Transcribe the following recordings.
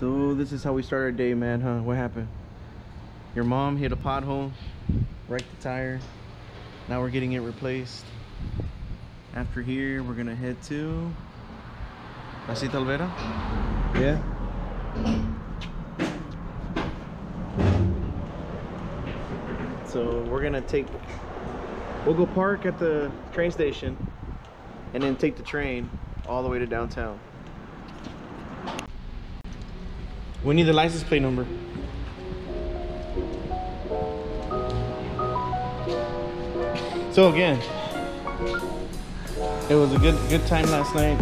So this is how we start our day, man, huh? What happened? Your mom hit a pothole, wrecked the tire. Now we're getting it replaced. After here, we're gonna head to Placita Olvera. Yeah. So we're gonna take, we'll go park at the train station and then take the train all the way to downtown. We need the license plate number. So again, it was a good good time last night.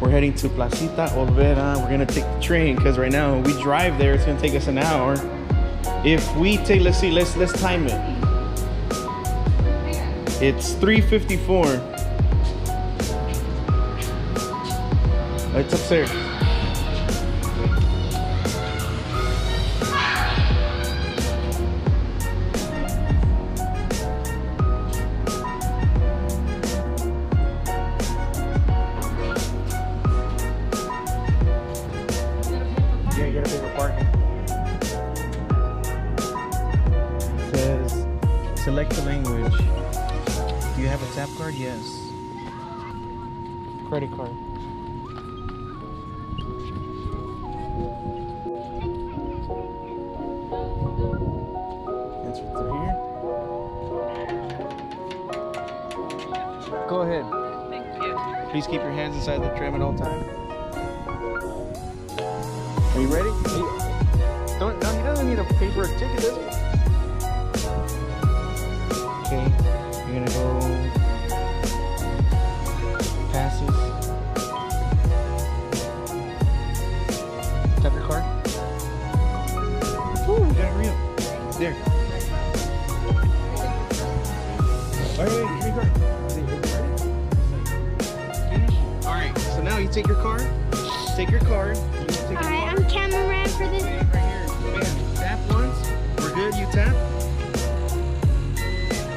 We're heading to Placita Olvera. We're gonna take the train because right now we drive there. It's gonna take us an hour. If we take, let's see, let's let's time it. It's 3:54. It's upstairs. Please keep your hands inside the tram at all times. Are you ready? Don't, no, he doesn't need a paper ticket, does he? Your card. You take your Hi. I'm cameraman for this. Right. Tap once. We're good. You tap.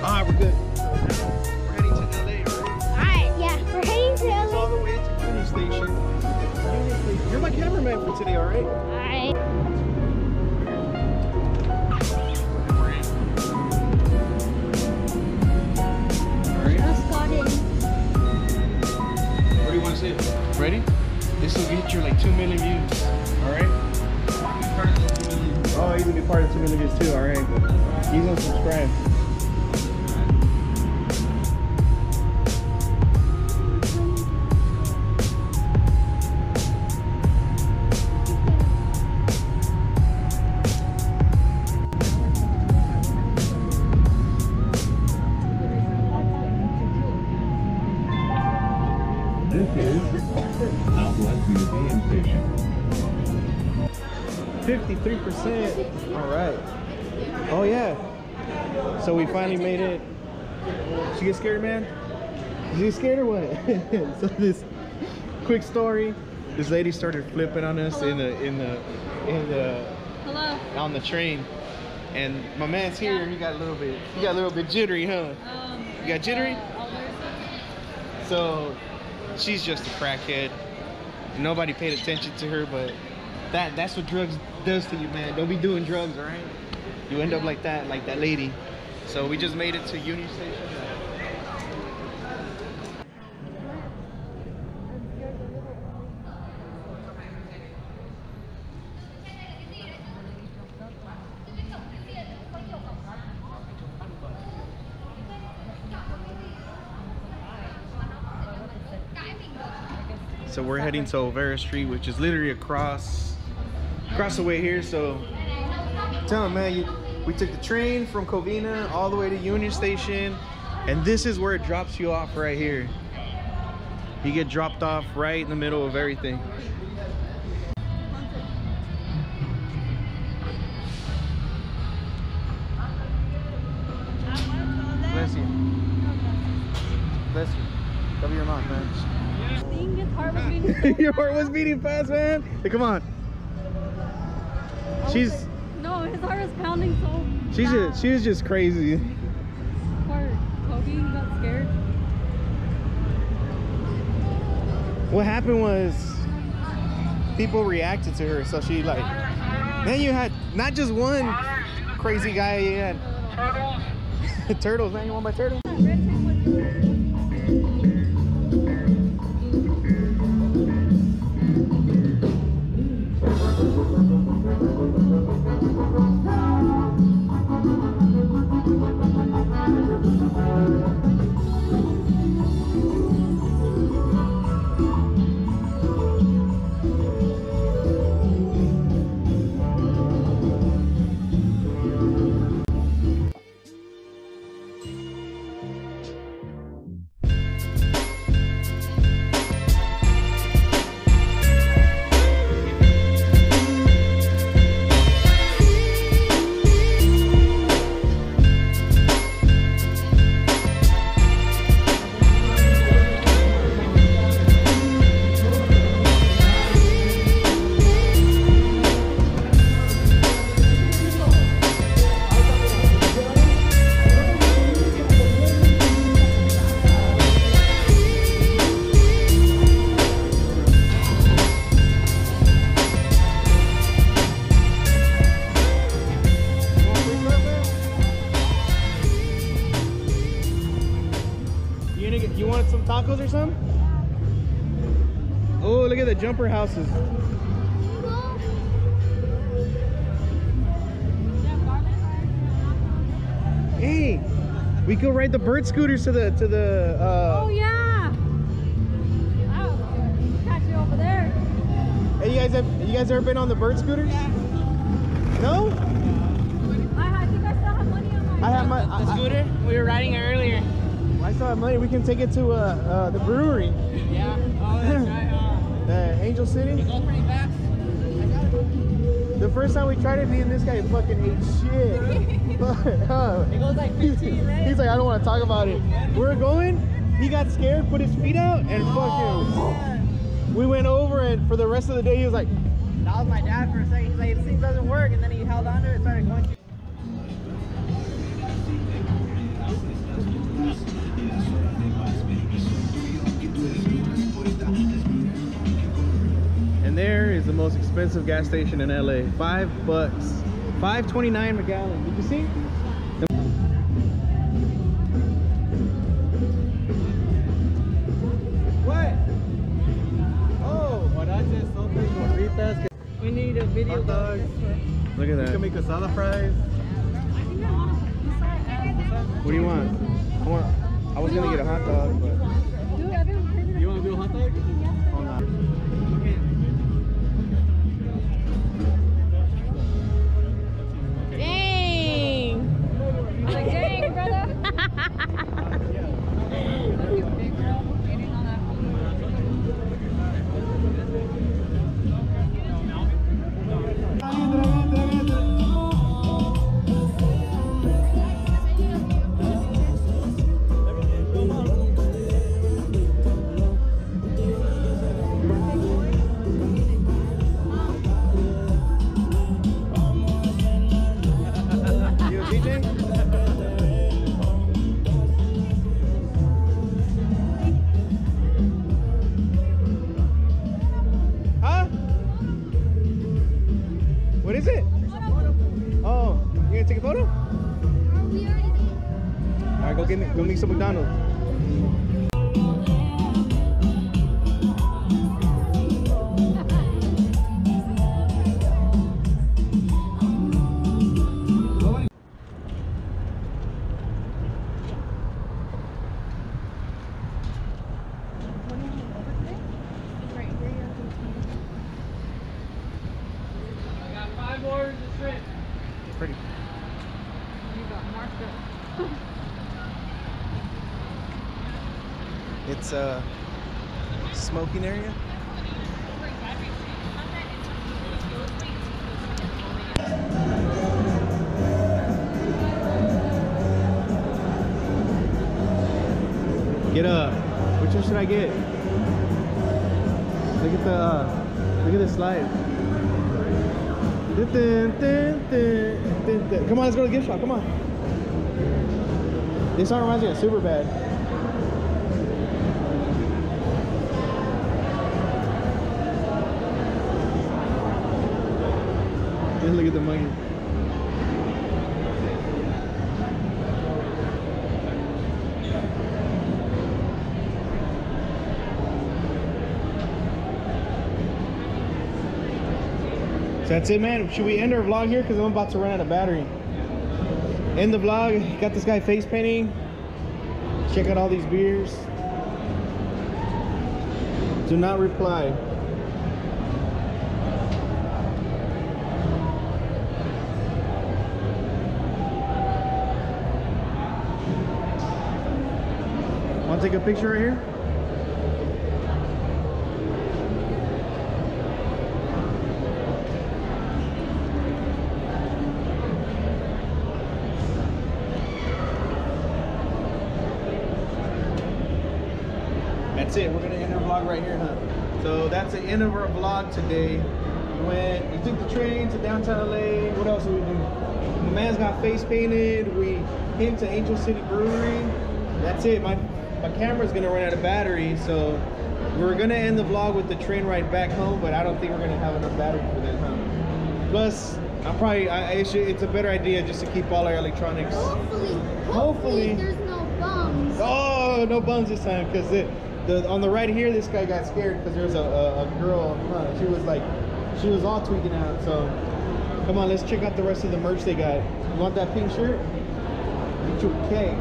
Ah, we're good. We're heading to LA, right? Alright, yeah, we're heading to It's all the way to Union Station. You're my cameraman for today, all right? Alright. All right. Just got in. What do you want to say? Ready? This will get you like 2 million views. All right? Oh, he's gonna be part of 2 million views too. All right. He's gonna subscribe. 53%. All right. Oh, yeah. So we finally made it. She get scared, man? Did you get scared or what? so this quick story. This lady started flipping on us in the in the in the Hello. on the train. And my man's here, he got a little bit he got a little bit jittery, huh? Um, You got jittery? uh, So she's just a crackhead. Nobody paid attention to her, but that that's what drugs does to you, man. Don't be doing drugs, all right? You end up like that, like that lady. So we just made it to Union Station. So we're heading to Olvera Street, which is literally across across the way here. So tell him, man, you, we took the train from Covina all the way to Union Station, and this is where it drops you off right here. You get dropped off right in the middle of everything. Bless you. Bless you. Cover your mouth, man. Being his heart was beating so Your heart was beating fast, man. Hey, come on. I was She's like- no, his heart was pounding so. she's fast. just she was just crazy. Poor Kobe got scared. What happened was people reacted to her, so she like. Then you had not just one crazy guy. You had turtles. Man, you want my turtle? You gonna get, you want some tacos or something? Oh, look at the jumper houses. Hey, we go ride the bird scooters to the to the. Uh, Oh yeah. Oh, catch you over there. Hey, you guys have you guys ever been on the bird scooters? No? I, I think I still have money on my. I have my I, The I- scooter, we were riding it earlier. I still have money. We can take it to uh, uh, the brewery, Yeah. Oh, that's right. Uh, uh, Angel City. go pretty fast. The first time we tried it, me and this guy fucking ate shit. Uh, It goes like 15, right? He's like, I don't want to talk about it. We're going. He got scared, put his feet out, and Oh, fucking. We went over, and for the rest of the day, he was like, That was my dad for a second. He's like, this thing doesn't work. And then he held onto it and started going. There is the most expensive gas station in LA. Five bucks, five twenty nine a gallon. Did you see? What? Oh, We need a video. Hot dogs. Look at that. make asada fries. What do you want? I, want, I was gonna get a hot dog, but All right, go get me, go make some McDonald's. It's a smoking area. Get up. Which one should I get? Look at the uh, look at the slide. Come on, let's go to the gift shop. Come on. This song reminds me of Superbad. Look at the monkey. So that's it, man. Should we end our vlog here? Because I'm about to run out of battery. End the vlog. Got this guy face painting. Check out all these beers. Do not reply. Want to take a picture right here? That's it. We're gonna end our vlog right here, huh? So that's the end of our vlog today. We went, we took the train to downtown LA. What else did we do? My man's got face painted. We came to Angel City Brewery. That's it. My my camera's gonna run out of battery, so we're gonna end the vlog with the train ride back home. But I don't think we're gonna have enough battery for that, huh? Plus, I'm probably I, I should, it's a better idea just to keep all our electronics. Hopefully, Hopefully. hopefully, there's no bums. Oh, no bums this time because the, on the right here, this guy got scared because there was a, a, a girl in front. She was like, she was all tweaking out. So, come on, let's check out the rest of the merch they got. You want that pink shirt? A K.